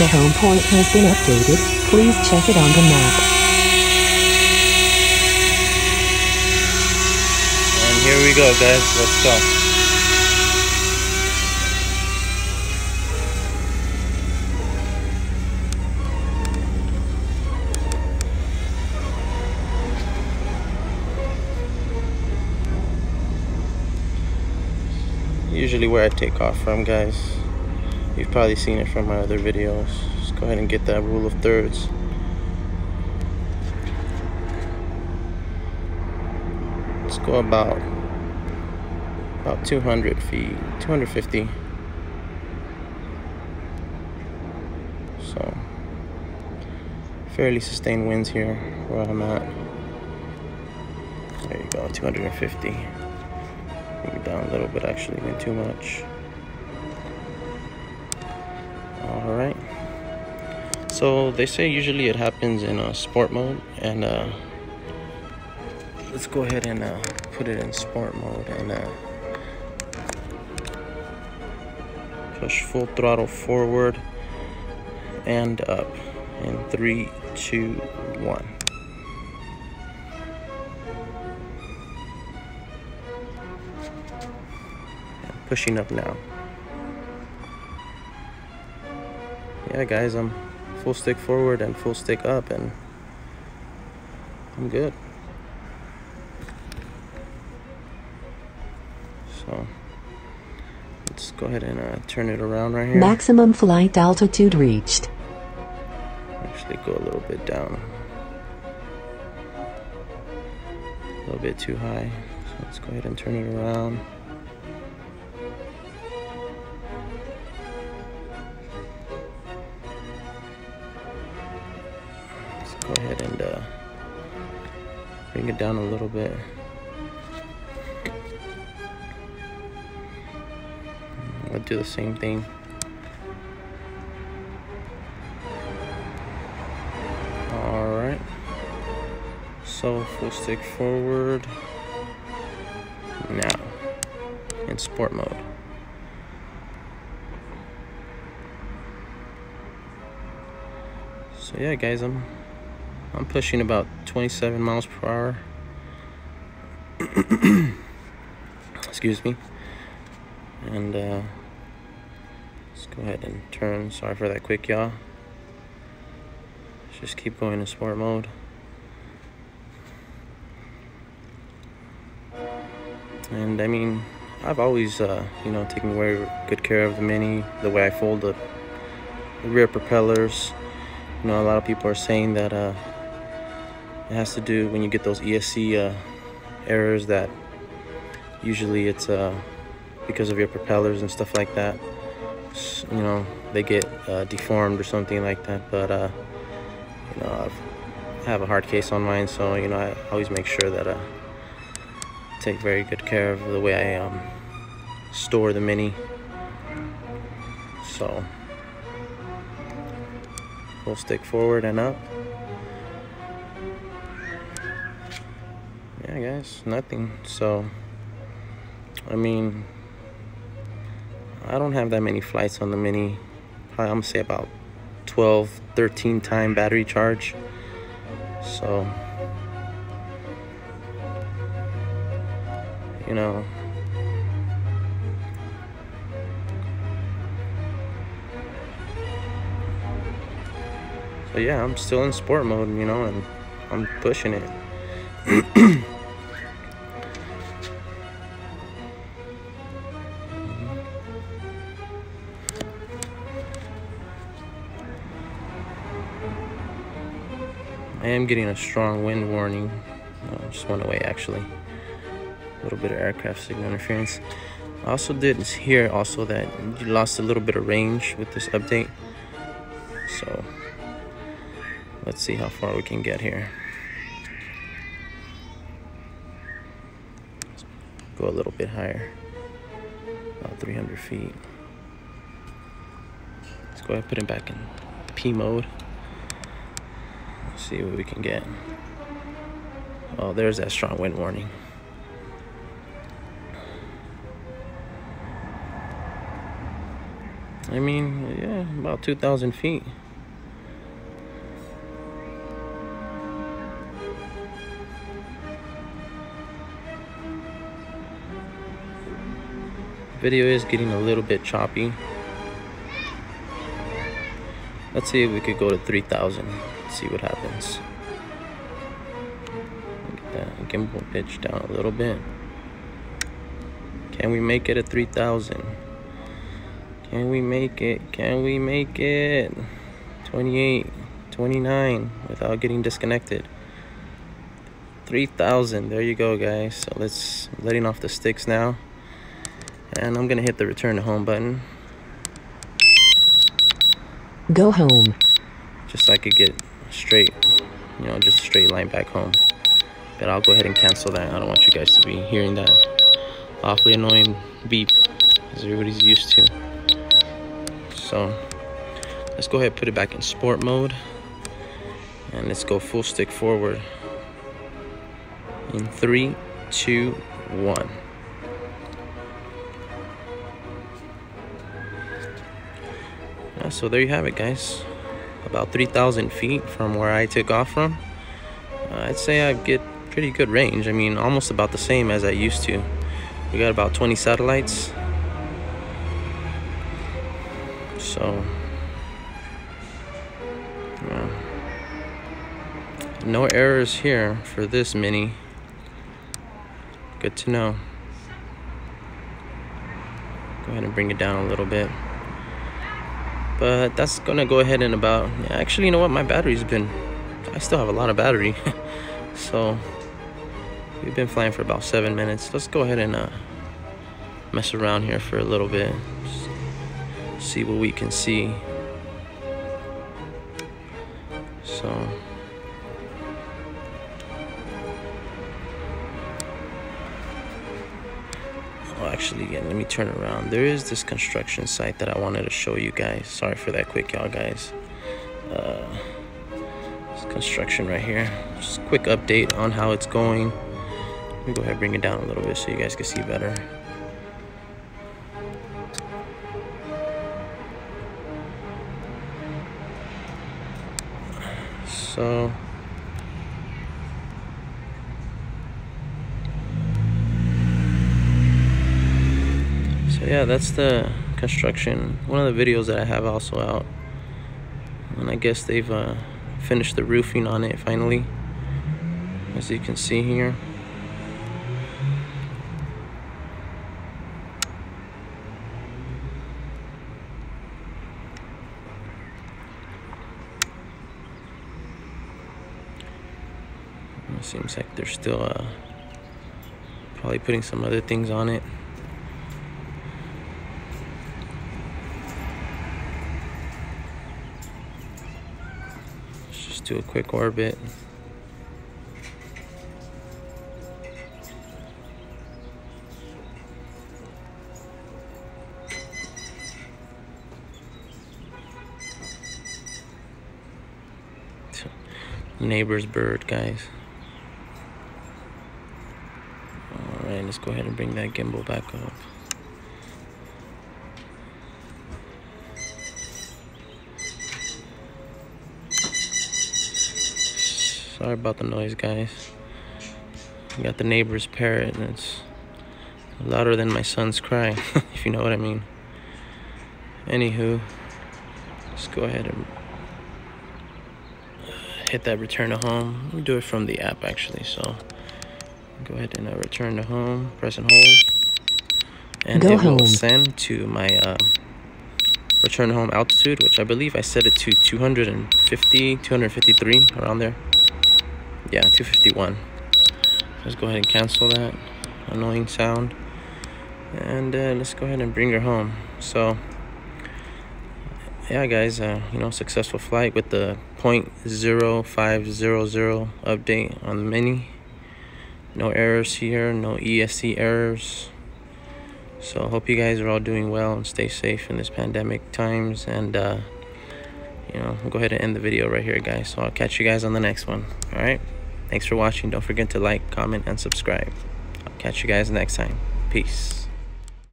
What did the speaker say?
The home point has been updated. Please check it on the map. And here we go, guys. Let's go. usually where I take off from guys you've probably seen it from my other videos. Just go ahead and get that rule of thirds. Let's go about about 200 feet 250 so fairly sustained winds here where I'm at. There you go 250 Bring it down a little bit, actually, even too much. All right. So they say usually it happens in uh, sport mode, and uh, let's go ahead and uh, put it in sport mode and uh, push full throttle forward and up in three, two, one. pushing up now. Yeah, guys, I'm full stick forward and full stick up, and I'm good. So, let's go ahead and uh, turn it around right here. Maximum flight altitude reached. Actually, go a little bit down. A little bit too high. So let's go ahead and turn it around. It down a little bit. I'll do the same thing. Alright. So full stick forward. Now. In sport mode. So yeah guys, I'm I'm pushing about 27 miles per hour. Excuse me. And uh, let's go ahead and turn. Sorry for that quick. Let's just keep going in sport mode. And I mean, I've always, uh, you know, taken very good care of the Mini, the way I fold the, the rear propellers. You know, a lot of people are saying that uh, it has to do when you get those ESC uh, errors that usually it's uh, because of your propellers and stuff like that. You know, they get uh, deformed or something like that. But, uh, you know, I've, I have a hard case on mine, so, you know, I always make sure that I uh, take very good care of the way I um, store the Mini. So, full stick forward and up. Yeah guys nothing. So I mean I don't have that many flights on the mini. I'm gonna say about 12 13 time battery charge. So you know. So yeah I'm still in sport mode you know and I'm pushing it am getting a strong wind warning. Uh, just went away actually. A little bit of aircraft signal interference. I also did hear also that you lost a little bit of range with this update. So let's see how far we can get here. Let's go a little bit higher. About 300 feet. Let's go ahead and put it back in P mode see what we can get. Oh, there's that strong wind warning. I mean, yeah, about 2,000 feet. Video is getting a little bit choppy. Let's see if we could go to 3,000. See what happens. Get that gimbal pitch down a little bit. Can we make it at 3,000? Can we make it? Can we make it? 28, 29 without getting disconnected. 3,000. There you go, guys. So let's letting off the sticks now. And I'm gonna hit the return to home button. Go home. Just so I could get straight, you know, just a straight line back home. But I'll go ahead and cancel that. I don't want you guys to be hearing that awfully annoying beep as everybody's used to. So let's go ahead and put it back in sport mode. And let's go full stick forward. In three, two, one. Yeah, so there you have it, guys. About 3,000 feet from where I took off from. Uh, I'd say I get pretty good range. I mean, almost about the same as I used to. We got about 20 satellites. So, yeah. no errors here for this mini. Good to know. Go ahead and bring it down a little bit. But that's gonna go ahead and about, actually, you know what? My battery's been, I still have a lot of battery. so, we've been flying for about seven minutes. Let's go ahead and uh, mess around here for a little bit. See what we can see. So, Oh, actually, let me turn around. There is this construction site that I wanted to show you guys. Sorry for that quick, y'all, guys. Uh, construction right here. Just quick update on how it's going. Let me go ahead and bring it down a little bit so you guys can see better. So... yeah, that's the construction. One of the videos that I have also out. And I guess they've uh, finished the roofing on it finally. As you can see here. Seems like they're still uh, probably putting some other things on it. Do a quick orbit. Neighbor's bird, guys. Alright, let's go ahead and bring that gimbal back up. Sorry about the noise, guys. We got the neighbor's parrot, and it's louder than my son's cry, if you know what I mean. Anywho, let's go ahead and hit that return to home. Me do it from the app, actually. So, go ahead and uh, return to home, press and hold. And go it home. will send to my uh, return home altitude, which I believe I set it to 250, 253, around there yeah 251 let's go ahead and cancel that annoying sound. And uh, let's go ahead and bring her home. So yeah guys uh, you know successful flight with the 0.0500 update on the mini. No errors here no ESC errors. So hope you guys are all doing well and stay safe in this pandemic times. And uh, you know I'll go ahead and end the video right here guys. So I'll catch you guys on the next one. All right Thanks for watching. Don't forget to like, comment, and subscribe. I'll catch you guys next time. Peace.